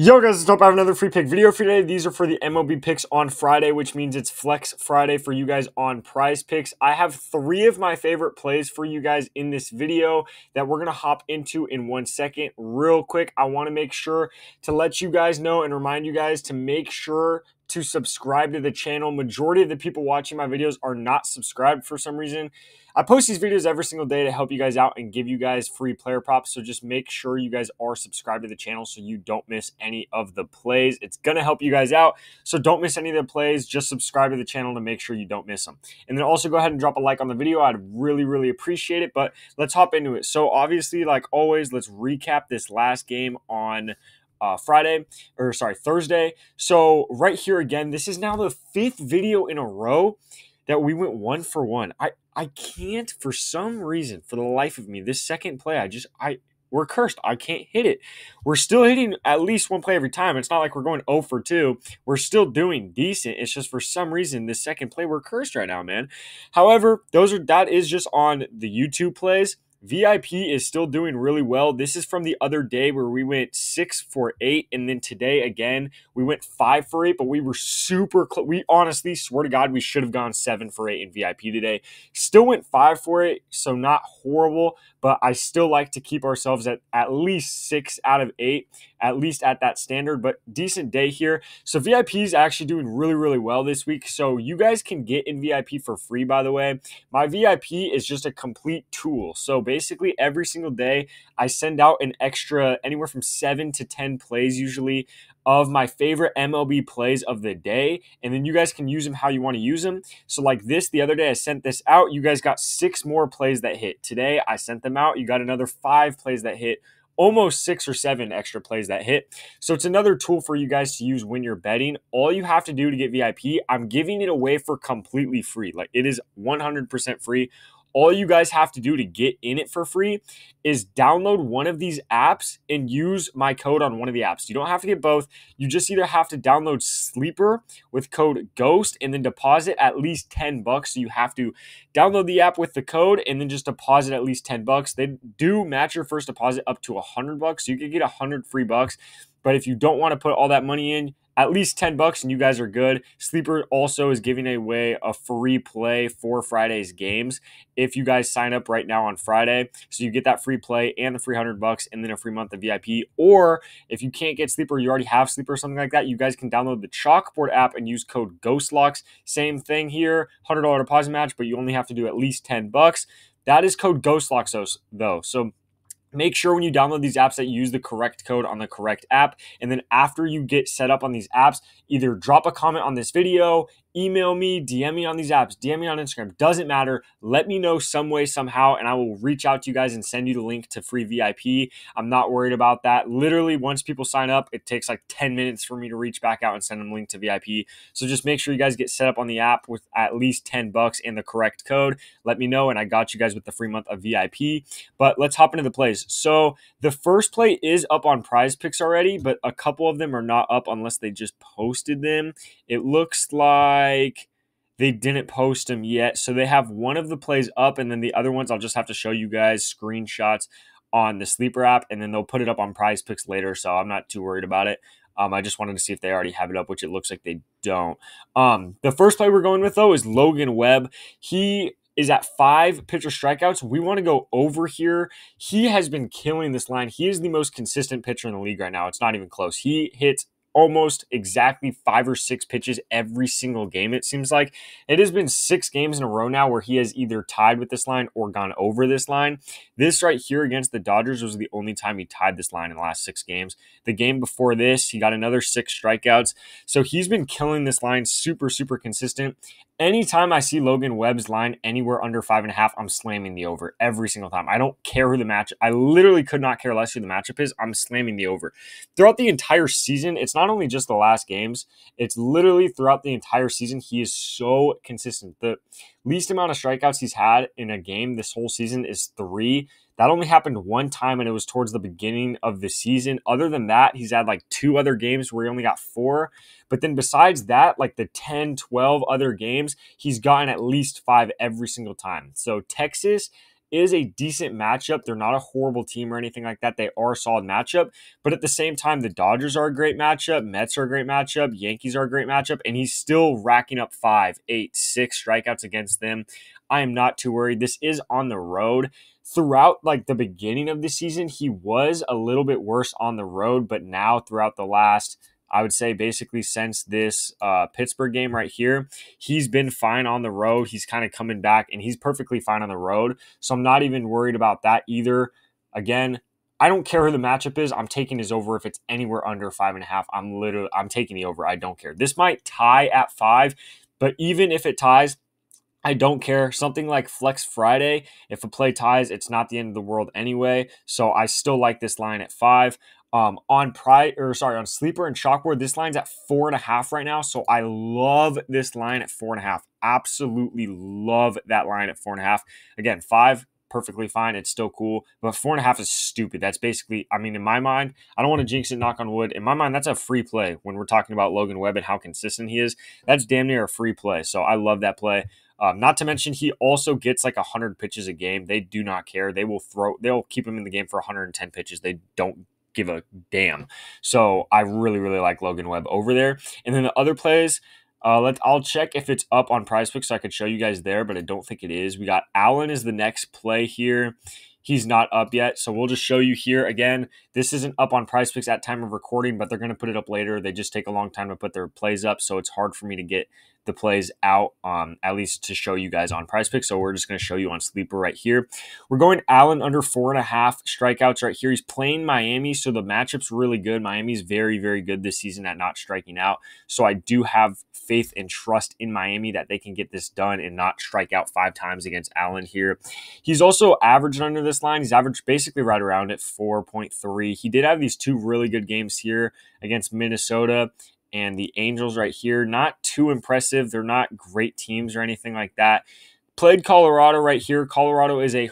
Yo guys, it's up. I have another free pick video for today. These are for the MLB picks on Friday, which means it's Flex Friday for you guys on Prize Picks. I have three of my favorite plays for you guys in this video that we're going to hop into in one second. Real quick, I want to make sure to let you guys know and remind you guys to make sure to subscribe to the channel. Majority of the people watching my videos are not subscribed for some reason. I post these videos every single day to help you guys out and give you guys free player props. So just make sure you guys are subscribed to the channel so you don't miss any of the plays. It's going to help you guys out. So don't miss any of the plays. Just subscribe to the channel to make sure you don't miss them. And then also go ahead and drop a like on the video. I'd really, really appreciate it. But let's hop into it. So obviously, like always, let's recap this last game on uh, Friday, or sorry, Thursday. So right here again, this is now the fifth video in a row that we went one for one. I I can't for some reason, for the life of me, this second play, I just I we're cursed. I can't hit it. We're still hitting at least one play every time. It's not like we're going 0 for 2. We're still doing decent. It's just for some reason this second play we're cursed right now, man. However, those are that is just on the YouTube plays. VIP is still doing really well. This is from the other day where we went six for eight, and then today again we went five for eight, but we were super close. We honestly swear to God we should have gone seven for eight in VIP today. Still went five for eight, so not horrible, but I still like to keep ourselves at at least six out of eight, at least at that standard. But decent day here. So VIP is actually doing really really well this week. So you guys can get in VIP for free. By the way, my VIP is just a complete tool. So basically every single day I send out an extra anywhere from seven to 10 plays usually of my favorite MLB plays of the day. And then you guys can use them how you want to use them. So, like this, the other day I sent this out. You guys got six more plays that hit. Today I sent them out. You got another five plays that hit almost six or seven extra plays that hit. So it's another tool for you guys to use when you're betting. All you have to do to get VIP, I'm giving it away for completely free. Like it is 100% free. All you guys have to do to get in it for free is download one of these apps and use my code on one of the apps. You don't have to get both. You just either have to download Sleeper with code GHOST and then deposit at least 10 bucks. So you have to download the app with the code and then just deposit at least 10 bucks. They do match your first deposit up to 100 bucks. So you could get 100 free bucks. But if you don't want to put all that money in, at least 10 bucks and you guys are good. Sleeper also is giving away a free play for Friday's games if you guys sign up right now on Friday. So you get that free play and the free 100 bucks and then a free month of VIP. Or if you can't get Sleeper, you already have Sleeper or something like that, you guys can download the Chalkboard app and use code GHOSTLOCKS. Same thing here, $100 deposit match, but you only have to do at least 10 bucks. That is code GHOSTLOCKS though. So Make sure when you download these apps that you use the correct code on the correct app. And then after you get set up on these apps, either drop a comment on this video, email me, DM me on these apps, DM me on Instagram. Doesn't matter. Let me know some way, somehow, and I will reach out to you guys and send you the link to free VIP. I'm not worried about that. Literally, once people sign up, it takes like 10 minutes for me to reach back out and send them a link to VIP. So just make sure you guys get set up on the app with at least 10 bucks and the correct code. Let me know, and I got you guys with the free month of VIP. But let's hop into the plays. So the first play is up on prize picks already, but a couple of them are not up unless they just posted them. It looks like they didn't post them yet. So they have one of the plays up, and then the other ones I'll just have to show you guys screenshots on the sleeper app, and then they'll put it up on prize picks later. So I'm not too worried about it. Um, I just wanted to see if they already have it up, which it looks like they don't. Um, the first play we're going with though is Logan Webb. He is at five pitcher strikeouts. We want to go over here. He has been killing this line. He is the most consistent pitcher in the league right now. It's not even close. He hits almost exactly five or six pitches every single game, it seems like. It has been six games in a row now where he has either tied with this line or gone over this line. This right here against the Dodgers was the only time he tied this line in the last six games. The game before this, he got another six strikeouts. So he's been killing this line super, super consistent. Anytime I see Logan Webb's line anywhere under five and a half, I'm slamming the over every single time. I don't care who the match. I literally could not care less who the matchup is. I'm slamming the over. Throughout the entire season, it's not only just the last games. It's literally throughout the entire season. He is so consistent. The least amount of strikeouts he's had in a game this whole season is three. That only happened one time, and it was towards the beginning of the season. Other than that, he's had like two other games where he only got four. But then besides that, like the 10, 12 other games, he's gotten at least five every single time. So Texas is a decent matchup. They're not a horrible team or anything like that. They are a solid matchup. But at the same time, the Dodgers are a great matchup. Mets are a great matchup. Yankees are a great matchup. And he's still racking up five, eight, six strikeouts against them. I am not too worried. This is on the road. Throughout like the beginning of the season, he was a little bit worse on the road, but now throughout the last I would say basically since this uh, Pittsburgh game right here, he's been fine on the road. He's kind of coming back and he's perfectly fine on the road. So I'm not even worried about that either. Again, I don't care who the matchup is. I'm taking his over if it's anywhere under five and a half. I'm literally I'm taking the over. I don't care. This might tie at five, but even if it ties, I don't care. Something like Flex Friday, if a play ties, it's not the end of the world anyway. So I still like this line at five. Um, on pri or sorry, on sleeper and chalkboard, this line's at four and a half right now. So I love this line at four and a half. Absolutely love that line at four and a half. Again, five, perfectly fine. It's still cool. But four and a half is stupid. That's basically, I mean, in my mind, I don't want to jinx it, knock on wood. In my mind, that's a free play when we're talking about Logan Webb and how consistent he is. That's damn near a free play. So I love that play. Um, not to mention, he also gets like 100 pitches a game. They do not care. They will throw, they'll keep him in the game for 110 pitches. They don't give a damn. So I really, really like Logan Webb over there. And then the other plays, uh, let I'll check if it's up on Prize Picks so I could show you guys there, but I don't think it is. We got Allen is the next play here. He's not up yet, so we'll just show you here again. This isn't up on Prize Picks at time of recording, but they're going to put it up later. They just take a long time to put their plays up, so it's hard for me to get the plays out, um, at least to show you guys on Prize Picks. So we're just going to show you on Sleeper right here. We're going Allen under four and a half strikeouts right here. He's playing Miami, so the matchup's really good. Miami's very, very good this season at not striking out. So I do have faith and trust in Miami that they can get this done and not strike out five times against Allen here. He's also averaged under this line. He's averaged basically right around at 4.3. He did have these two really good games here against Minnesota and the Angels right here. Not too impressive. They're not great teams or anything like that. Played Colorado right here. Colorado is a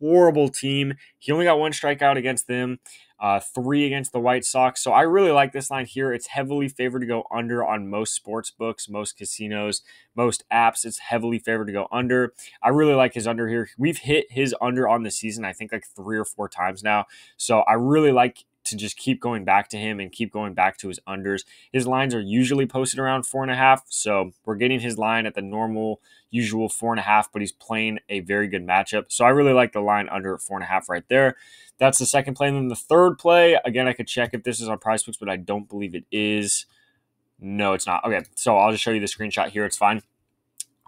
horrible team. He only got one strikeout against them, uh, three against the White Sox. So I really like this line here. It's heavily favored to go under on most sports books, most casinos, most apps. It's heavily favored to go under. I really like his under here. We've hit his under on the season, I think like three or four times now. So I really like to just keep going back to him and keep going back to his unders. His lines are usually posted around four and a half, so we're getting his line at the normal, usual four and a half, but he's playing a very good matchup. So I really like the line under at four and a half right there. That's the second play. And then the third play, again, I could check if this is on prize picks, but I don't believe it is. No, it's not. Okay, so I'll just show you the screenshot here. It's fine.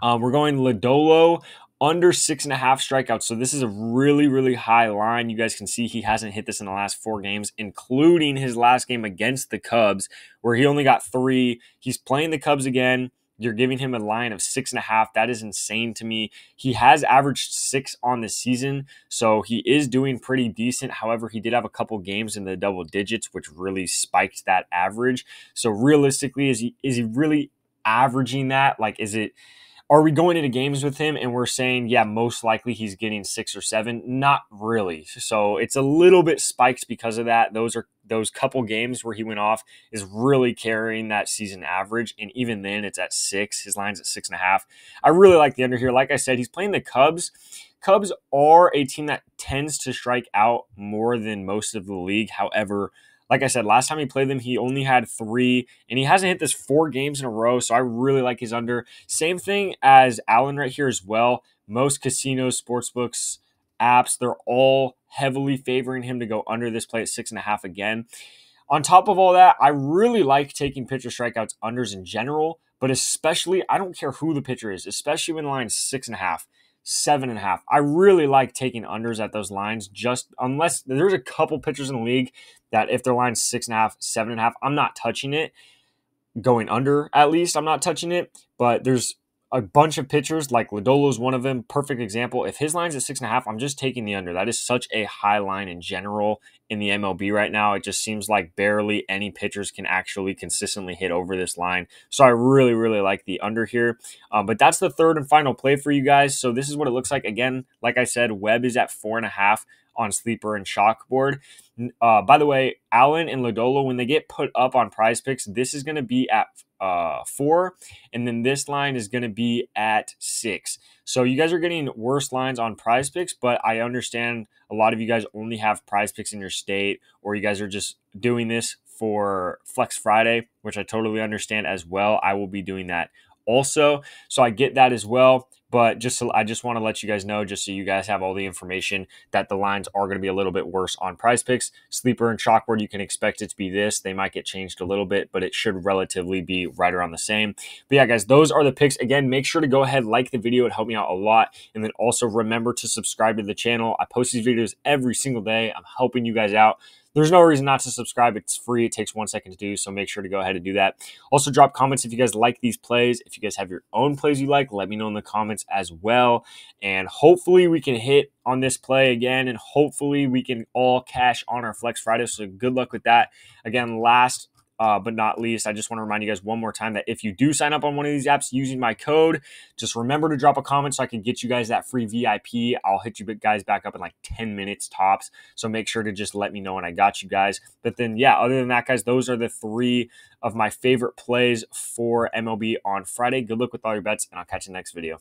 Um, we're going Lodolo under six and a half strikeouts. So this is a really, really high line. You guys can see he hasn't hit this in the last four games, including his last game against the Cubs, where he only got three. He's playing the Cubs again. You're giving him a line of six and a half. That is insane to me. He has averaged six on the season, so he is doing pretty decent. However, he did have a couple games in the double digits, which really spiked that average. So realistically, is he is he really averaging that? Like, is it are we going into games with him and we're saying, yeah, most likely he's getting six or seven? Not really. So it's a little bit spiked because of that. Those are those couple games where he went off is really carrying that season average. And even then, it's at six. His line's at six and a half. I really like the under here. Like I said, he's playing the Cubs. Cubs are a team that tends to strike out more than most of the league. However, like I said, last time he played them, he only had three, and he hasn't hit this four games in a row. So I really like his under. Same thing as Allen right here as well. Most casinos, sportsbooks, apps, they're all heavily favoring him to go under this play at six and a half again. On top of all that, I really like taking pitcher strikeouts unders in general, but especially, I don't care who the pitcher is, especially when the line's six and a half seven and a half. I really like taking unders at those lines, just unless there's a couple pitchers in the league that if their line's six and a half, seven and a half, I'm not touching it. Going under, at least, I'm not touching it. But there's a bunch of pitchers, like is one of them, perfect example. If his line's at six and a half, I'm just taking the under. That is such a high line in general in the MLB right now. It just seems like barely any pitchers can actually consistently hit over this line. So I really, really like the under here. Um, but that's the third and final play for you guys. So this is what it looks like. Again, like I said, Webb is at four and a half on Sleeper and Chalkboard. Uh, by the way, Allen and Lodolo, when they get put up on prize picks, this is going to be at uh, four, and then this line is going to be at six. So you guys are getting worse lines on prize picks, but I understand a lot of you guys only have prize picks in your state, or you guys are just doing this for Flex Friday, which I totally understand as well. I will be doing that also. So I get that as well. But just so, I just want to let you guys know, just so you guys have all the information, that the lines are going to be a little bit worse on prize picks. Sleeper and chalkboard, you can expect it to be this. They might get changed a little bit, but it should relatively be right around the same. But yeah, guys, those are the picks. Again, make sure to go ahead, like the video. It helped me out a lot. And then also remember to subscribe to the channel. I post these videos every single day. I'm helping you guys out there's no reason not to subscribe. It's free. It takes one second to do, so make sure to go ahead and do that. Also, drop comments if you guys like these plays. If you guys have your own plays you like, let me know in the comments as well. And hopefully, we can hit on this play again, and hopefully, we can all cash on our Flex Friday. So, good luck with that. Again, last uh, but not least, I just want to remind you guys one more time that if you do sign up on one of these apps using my code, just remember to drop a comment so I can get you guys that free VIP. I'll hit you guys back up in like 10 minutes tops. So make sure to just let me know when I got you guys. But then, yeah, other than that, guys, those are the three of my favorite plays for MLB on Friday. Good luck with all your bets, and I'll catch you next video.